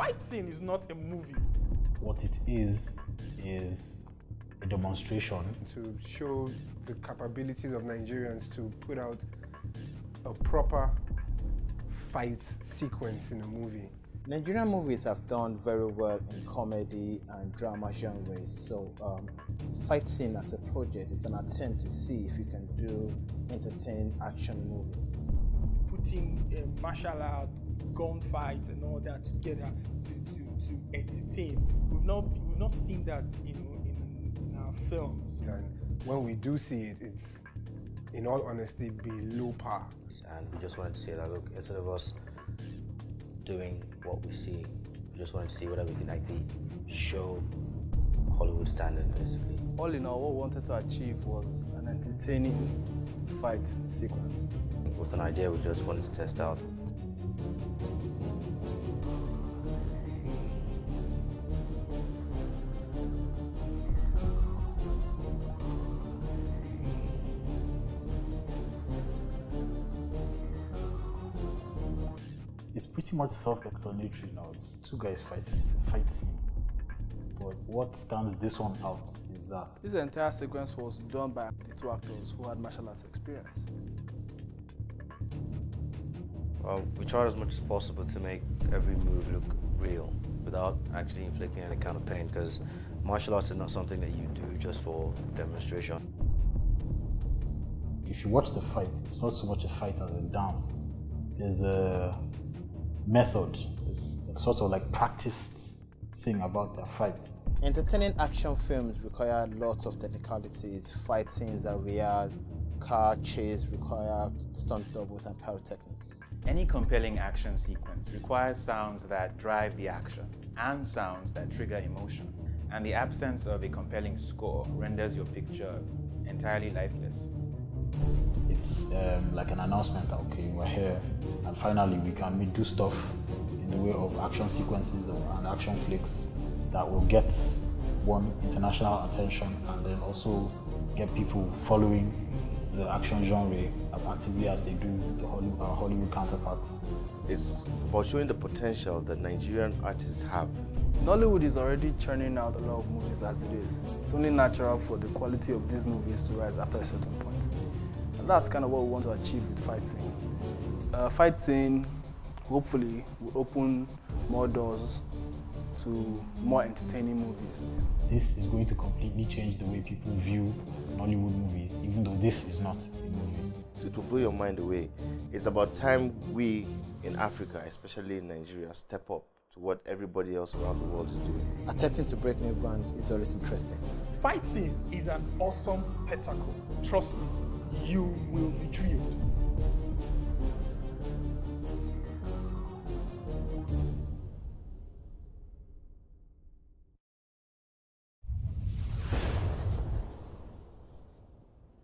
fight scene is not a movie. What it is, is a demonstration to show the capabilities of Nigerians to put out a proper fight sequence in a movie. Nigerian movies have done very well in comedy and drama genres, so um, Fight Scene as a project is an attempt to see if you can do entertaining action movies. Putting uh, martial art, gunfights, and all that together to, to, to entertain. We've not we've not seen that you know in, in our films. And when we do see it, it's in all honesty below par. And we just wanted to say that look, instead of us doing what we see, we just wanted to see whether we can actually show Hollywood standard basically. All in all, what we wanted to achieve was an entertaining fight sequence. It was an idea we just wanted to test out. It's pretty much self-explanatory now. It's two guys fighting, it's a fight scene. But what stands this one out is that This entire sequence was done by the two actors who had martial arts experience. Well, we tried as much as possible to make every move look real without actually inflicting any kind of pain because martial arts is not something that you do just for demonstration. if you watch the fight, it's not so much a fight as a dance. There's a method, it's sort of like practiced thing about the fight. Entertaining action films require lots of technicalities, fight scenes that rehearse, car chase require stunt doubles and pyrotechnics. Any compelling action sequence requires sounds that drive the action and sounds that trigger emotion. And the absence of a compelling score renders your picture entirely lifeless. It's um, like an announcement that, okay, we're here, and finally we can make- do stuff in the way of action sequences or, and action flicks that will get one international attention and then also get people following the action genre as actively as they do the Hollywood, our Hollywood counterpart. It's about showing the potential that Nigerian artists have. Nollywood is already churning out a lot of movies as it is. It's only natural for the quality of these movies to rise after a certain point. And that's kind of what we want to achieve with fighting. Scene. Uh, Fight Scene, hopefully, will open more doors to more entertaining movies. This is going to completely change the way people view Nollywood movies, even though this is not a movie. It will blow your mind away. It's about time we in Africa, especially in Nigeria, step up to what everybody else around the world is doing. Attempting to break new grounds is always interesting. Fighting is an awesome spectacle. Trust me, you will be thrilled.